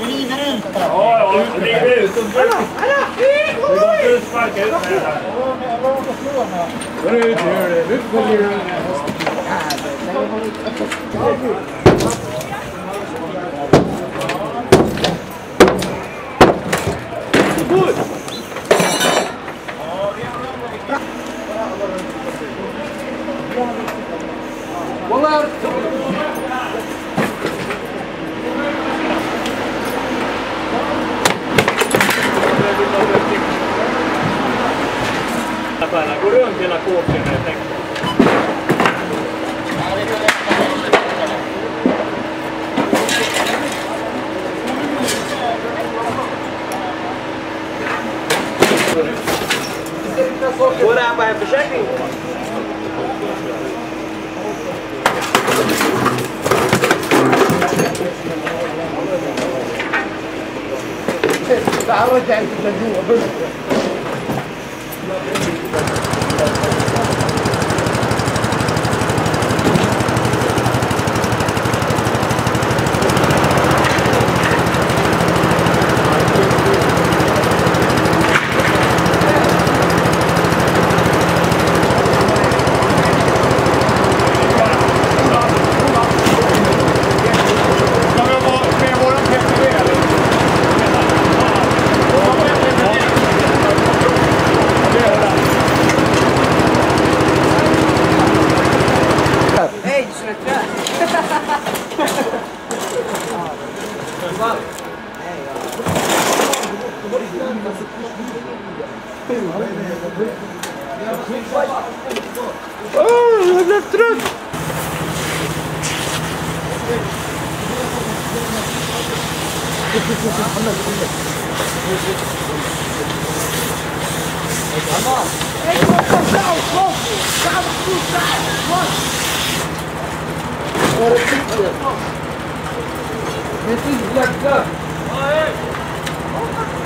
River ut bara. Ja, ja, riv ut. Hallå, hallå! Det går inte att sparka ut med det här. Gå ut, gör det. Ut på djuren. Jävlar. Päällä, Gå runt hela kåken helt enkelt. Går det här på hemförsäkring? Oh, the truck! Ei, vou comprar o corpo! Calma, cruzado! Bora, fica! Vem aqui, vem aqui! Aê! Volta!